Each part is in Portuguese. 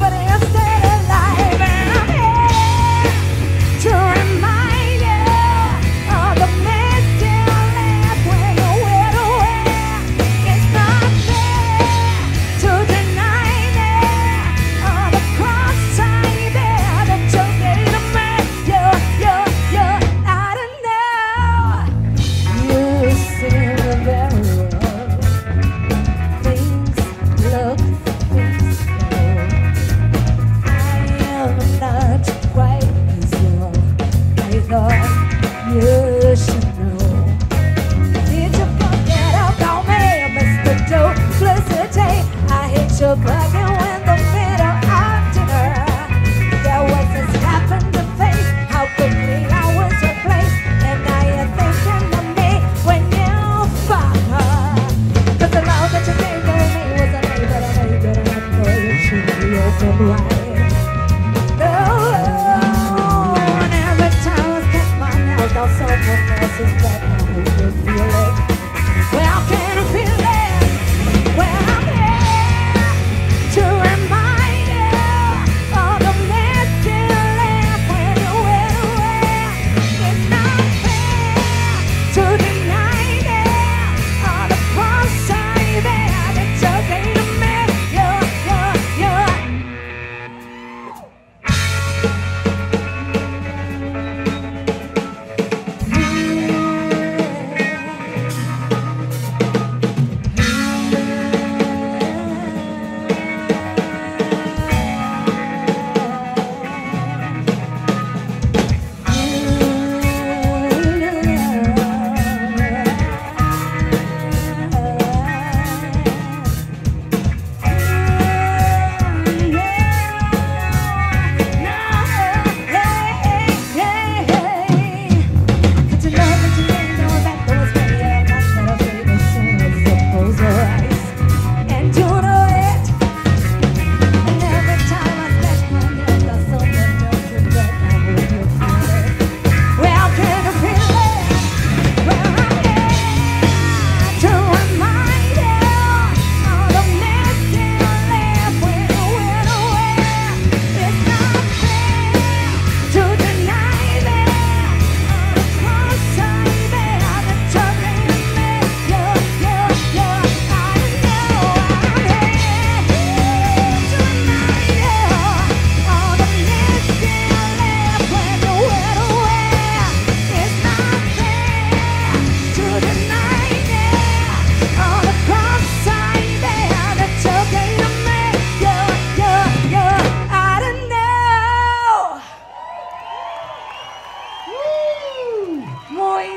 but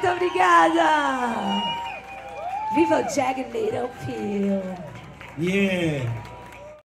Muito obrigada! Viva o Jagged Little Pill! Yeah!